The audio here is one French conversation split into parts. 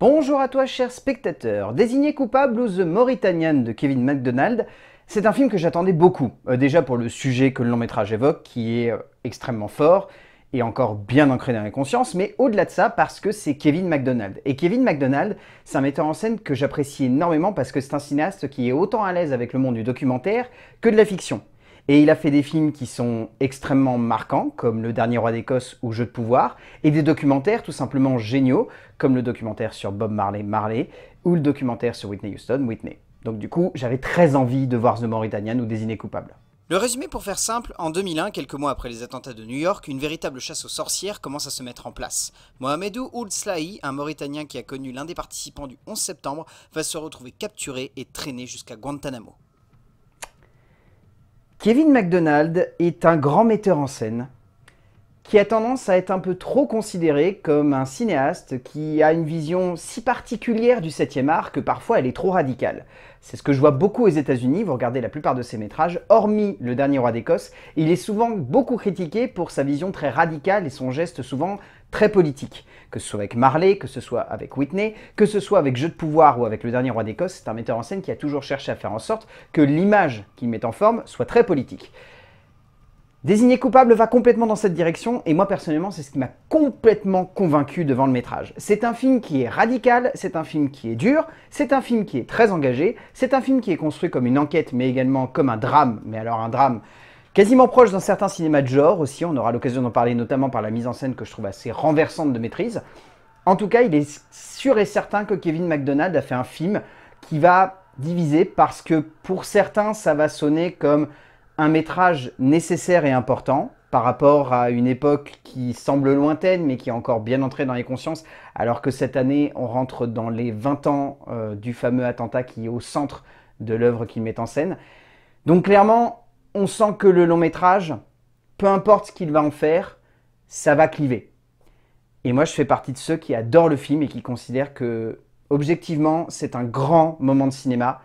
Bonjour à toi cher spectateur. Désigné coupable ou The Mauritanian de Kevin MacDonald, c'est un film que j'attendais beaucoup. Euh, déjà pour le sujet que le long métrage évoque, qui est euh, extrêmement fort et encore bien ancré dans les consciences, mais au-delà de ça, parce que c'est Kevin MacDonald. Et Kevin MacDonald, c'est un metteur en scène que j'apprécie énormément parce que c'est un cinéaste qui est autant à l'aise avec le monde du documentaire que de la fiction. Et il a fait des films qui sont extrêmement marquants, comme Le Dernier Roi d'Écosse ou Jeu de pouvoir, et des documentaires tout simplement géniaux, comme le documentaire sur Bob Marley, Marley, ou le documentaire sur Whitney Houston, Whitney. Donc du coup, j'avais très envie de voir The Mauritanian ou Désigné coupable. Le résumé pour faire simple, en 2001, quelques mois après les attentats de New York, une véritable chasse aux sorcières commence à se mettre en place. Mohamedou Ould Slahi, un Mauritanien qui a connu l'un des participants du 11 septembre, va se retrouver capturé et traîné jusqu'à Guantanamo. Kevin MacDonald est un grand metteur en scène qui a tendance à être un peu trop considéré comme un cinéaste qui a une vision si particulière du 7e art que parfois elle est trop radicale. C'est ce que je vois beaucoup aux États-Unis, vous regardez la plupart de ses métrages, hormis Le Dernier Roi d'Écosse, il est souvent beaucoup critiqué pour sa vision très radicale et son geste souvent très politique. Que ce soit avec Marley, que ce soit avec Whitney, que ce soit avec Jeu de pouvoir ou avec Le Dernier Roi d'Écosse, c'est un metteur en scène qui a toujours cherché à faire en sorte que l'image qu'il met en forme soit très politique. Désigné coupable va complètement dans cette direction et moi personnellement c'est ce qui m'a complètement convaincu devant le métrage. C'est un film qui est radical, c'est un film qui est dur, c'est un film qui est très engagé, c'est un film qui est construit comme une enquête mais également comme un drame, mais alors un drame quasiment proche d'un certain cinéma de genre aussi, on aura l'occasion d'en parler notamment par la mise en scène que je trouve assez renversante de maîtrise. En tout cas il est sûr et certain que Kevin MacDonald a fait un film qui va diviser parce que pour certains ça va sonner comme un métrage nécessaire et important par rapport à une époque qui semble lointaine mais qui est encore bien entrée dans les consciences, alors que cette année on rentre dans les 20 ans euh, du fameux attentat qui est au centre de l'œuvre qu'il met en scène. Donc clairement, on sent que le long métrage, peu importe ce qu'il va en faire, ça va cliver. Et moi je fais partie de ceux qui adorent le film et qui considèrent que, objectivement, c'est un grand moment de cinéma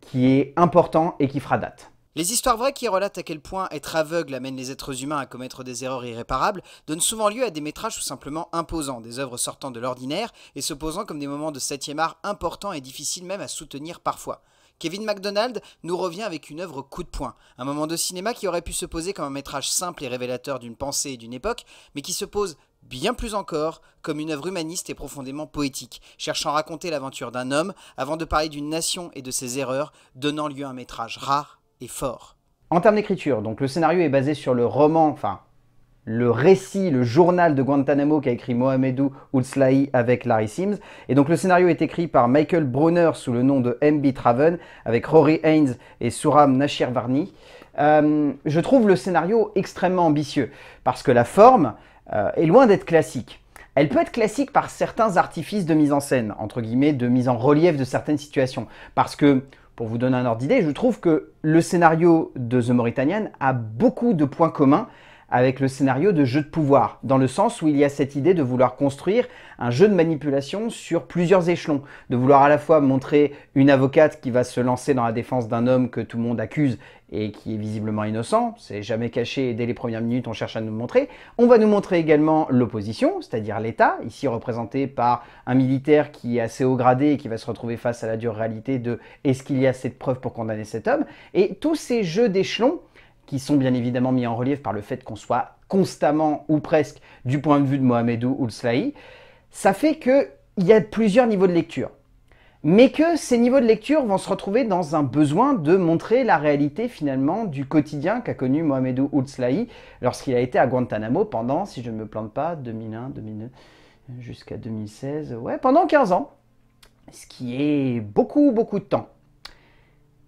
qui est important et qui fera date. Les histoires vraies qui relatent à quel point être aveugle amène les êtres humains à commettre des erreurs irréparables donnent souvent lieu à des métrages tout simplement imposants, des œuvres sortant de l'ordinaire et se posant comme des moments de septième art importants et difficiles même à soutenir parfois. Kevin MacDonald nous revient avec une œuvre coup de poing, un moment de cinéma qui aurait pu se poser comme un métrage simple et révélateur d'une pensée et d'une époque, mais qui se pose bien plus encore comme une œuvre humaniste et profondément poétique, cherchant à raconter l'aventure d'un homme avant de parler d'une nation et de ses erreurs, donnant lieu à un métrage rare fort. En termes d'écriture, donc le scénario est basé sur le roman, enfin le récit, le journal de Guantanamo qu'a écrit Mohamedou Oudslahi avec Larry Sims. Et donc le scénario est écrit par Michael Brunner sous le nom de M.B. Traven avec Rory Haynes et Suram Nashirvarni. Euh, je trouve le scénario extrêmement ambitieux parce que la forme euh, est loin d'être classique. Elle peut être classique par certains artifices de mise en scène, entre guillemets, de mise en relief de certaines situations. Parce que pour vous donner un ordre d'idée, je trouve que le scénario de The Mauritanian a beaucoup de points communs avec le scénario de jeu de pouvoir, dans le sens où il y a cette idée de vouloir construire un jeu de manipulation sur plusieurs échelons, de vouloir à la fois montrer une avocate qui va se lancer dans la défense d'un homme que tout le monde accuse et qui est visiblement innocent, c'est jamais caché dès les premières minutes on cherche à nous montrer. On va nous montrer également l'opposition, c'est-à-dire l'État, ici représenté par un militaire qui est assez haut gradé et qui va se retrouver face à la dure réalité de est-ce qu'il y a assez de preuves pour condamner cet homme? Et tous ces jeux d'échelons, qui sont bien évidemment mis en relief par le fait qu'on soit constamment ou presque du point de vue de Mohamedou Oulslahi, ça fait qu'il y a plusieurs niveaux de lecture. Mais que ces niveaux de lecture vont se retrouver dans un besoin de montrer la réalité finalement du quotidien qu'a connu Mohamedou Oudslahi lorsqu'il a été à Guantanamo pendant, si je ne me plante pas, 2001, 2002, jusqu'à 2016, ouais, pendant 15 ans, ce qui est beaucoup, beaucoup de temps.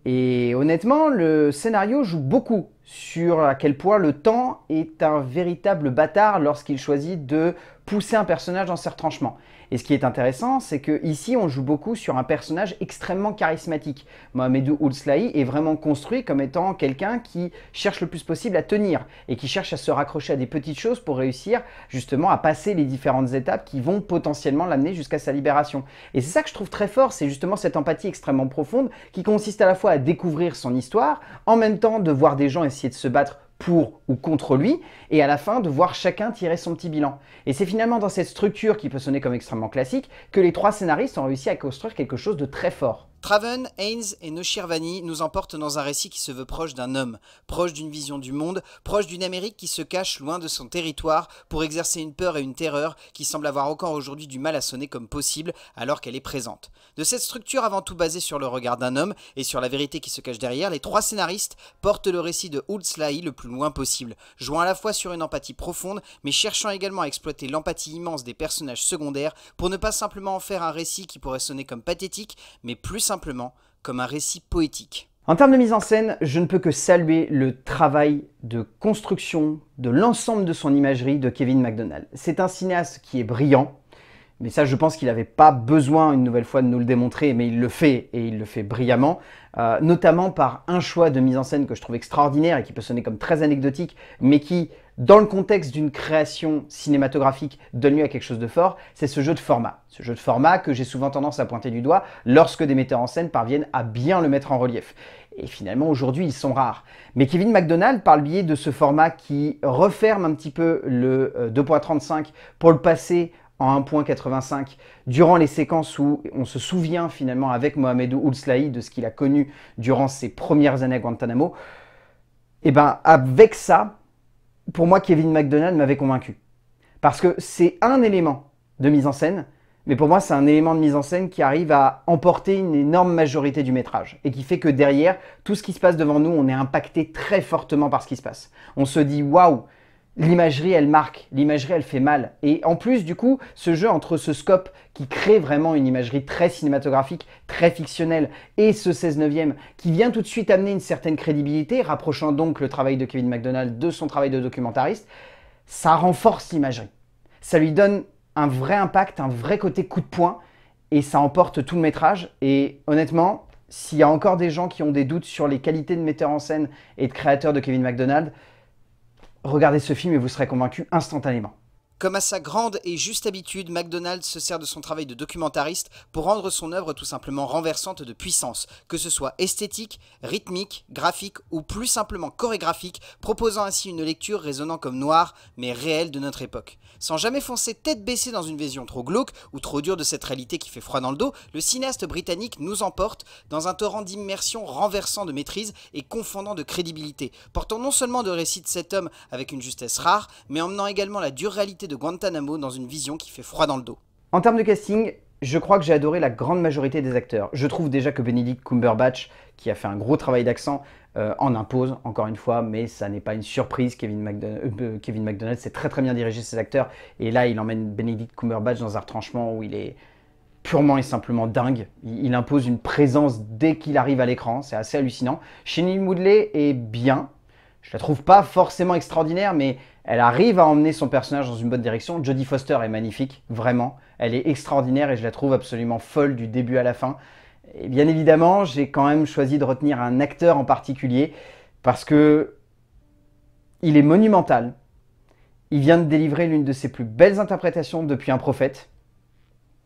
Et honnêtement, le scénario joue beaucoup sur à quel point le temps est un véritable bâtard lorsqu'il choisit de pousser un personnage dans ses retranchements. Et ce qui est intéressant, c'est que ici on joue beaucoup sur un personnage extrêmement charismatique. Mohamedou Oulslahi est vraiment construit comme étant quelqu'un qui cherche le plus possible à tenir et qui cherche à se raccrocher à des petites choses pour réussir justement à passer les différentes étapes qui vont potentiellement l'amener jusqu'à sa libération. Et c'est ça que je trouve très fort, c'est justement cette empathie extrêmement profonde qui consiste à la fois à découvrir son histoire, en même temps de voir des gens essayer de se battre pour ou contre lui, et à la fin de voir chacun tirer son petit bilan. Et c'est finalement dans cette structure qui peut sonner comme extrêmement classique que les trois scénaristes ont réussi à construire quelque chose de très fort. Traven, Haynes et Noshirvani nous emportent dans un récit qui se veut proche d'un homme, proche d'une vision du monde, proche d'une Amérique qui se cache loin de son territoire pour exercer une peur et une terreur qui semblent avoir encore aujourd'hui du mal à sonner comme possible alors qu'elle est présente. De cette structure avant tout basée sur le regard d'un homme et sur la vérité qui se cache derrière, les trois scénaristes portent le récit de Slahi le plus loin possible, jouant à la fois sur une empathie profonde mais cherchant également à exploiter l'empathie immense des personnages secondaires pour ne pas simplement en faire un récit qui pourrait sonner comme pathétique mais plus simplement comme un récit poétique. En termes de mise en scène, je ne peux que saluer le travail de construction de l'ensemble de son imagerie de Kevin MacDonald. C'est un cinéaste qui est brillant, mais ça je pense qu'il n'avait pas besoin une nouvelle fois de nous le démontrer, mais il le fait et il le fait brillamment, euh, notamment par un choix de mise en scène que je trouve extraordinaire et qui peut sonner comme très anecdotique, mais qui dans le contexte d'une création cinématographique, donne lieu à quelque chose de fort, c'est ce jeu de format. Ce jeu de format que j'ai souvent tendance à pointer du doigt lorsque des metteurs en scène parviennent à bien le mettre en relief. Et finalement, aujourd'hui, ils sont rares. Mais Kevin MacDonald, par le biais de ce format qui referme un petit peu le 2.35 euh, pour le passer en 1.85 durant les séquences où on se souvient finalement avec Mohamedou Oulslahi de ce qu'il a connu durant ses premières années à Guantanamo, et eh ben avec ça, pour moi, Kevin McDonald m'avait convaincu. Parce que c'est un élément de mise en scène, mais pour moi, c'est un élément de mise en scène qui arrive à emporter une énorme majorité du métrage et qui fait que derrière, tout ce qui se passe devant nous, on est impacté très fortement par ce qui se passe. On se dit waouh, l'imagerie, elle marque, l'imagerie, elle fait mal. Et en plus, du coup, ce jeu entre ce scope qui crée vraiment une imagerie très cinématographique, très fictionnelle, et ce 16 neuvième qui vient tout de suite amener une certaine crédibilité, rapprochant donc le travail de Kevin MacDonald de son travail de documentariste, ça renforce l'imagerie. Ça lui donne un vrai impact, un vrai côté coup de poing, et ça emporte tout le métrage. Et honnêtement, s'il y a encore des gens qui ont des doutes sur les qualités de metteur en scène et de créateur de Kevin MacDonald, regardez ce film et vous serez convaincu instantanément. Comme à sa grande et juste habitude, McDonald's se sert de son travail de documentariste pour rendre son œuvre tout simplement renversante de puissance, que ce soit esthétique, rythmique, graphique ou plus simplement chorégraphique, proposant ainsi une lecture résonnant comme noire mais réelle de notre époque. Sans jamais foncer tête baissée dans une vision trop glauque ou trop dure de cette réalité qui fait froid dans le dos, le cinéaste britannique nous emporte dans un torrent d'immersion renversant de maîtrise et confondant de crédibilité, portant non seulement de récit de cet homme avec une justesse rare, mais emmenant également la dure réalité de Guantanamo dans une vision qui fait froid dans le dos. En termes de casting, je crois que j'ai adoré la grande majorité des acteurs. Je trouve déjà que Benedict Cumberbatch, qui a fait un gros travail d'accent, euh, en impose, encore une fois, mais ça n'est pas une surprise. Kevin, McDonald, euh, Kevin McDonald sait très très bien diriger ses acteurs, et là il emmène Benedict Cumberbatch dans un retranchement où il est purement et simplement dingue. Il, impose une présence dès qu'il arrive à l'écran, c'est assez hallucinant. Shenny Woodley est bien, je la trouve pas forcément extraordinaire, mais elle arrive à emmener son personnage dans une bonne direction. Jodie Foster est magnifique, vraiment. Elle est extraordinaire et je la trouve absolument folle du début à la fin. Et bien évidemment, j'ai quand même choisi de retenir un acteur en particulier parce que il est monumental. Il vient de délivrer l'une de ses plus belles interprétations depuis un prophète.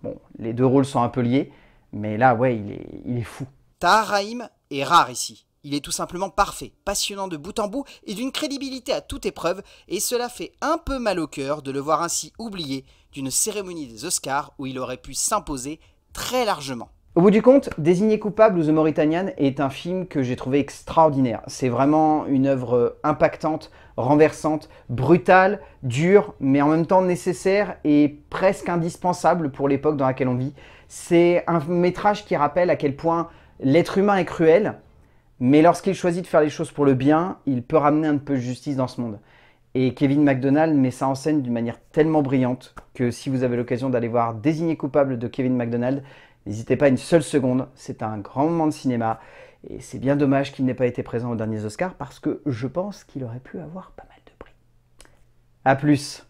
Bon, les deux rôles sont un peu liés, mais là, ouais, il est, il est fou. Tahar Rahim est rare ici. Il est tout simplement parfait, passionnant de bout en bout et d'une crédibilité à toute épreuve, et cela fait un peu mal au cœur de le voir ainsi oublié d'une cérémonie des Oscars où il aurait pu s'imposer très largement. Au bout du compte, Désigné coupable ou The Mauritanian est un film que j'ai trouvé extraordinaire. C'est vraiment une œuvre impactante, renversante, brutale, dure, mais en même temps nécessaire et presque indispensable pour l'époque dans laquelle on vit. C'est un métrage qui rappelle à quel point l'être humain est cruel, mais lorsqu'il choisit de faire les choses pour le bien, il peut ramener un peu de justice dans ce monde. Et Kevin MacDonald met ça en scène d'une manière tellement brillante que si vous avez l'occasion d'aller voir Désigné coupable de Kevin MacDonald, n'hésitez pas une seule seconde, c'est un grand moment de cinéma. Et c'est bien dommage qu'il n'ait pas été présent aux derniers Oscars parce que je pense qu'il aurait pu avoir pas mal de prix. A plus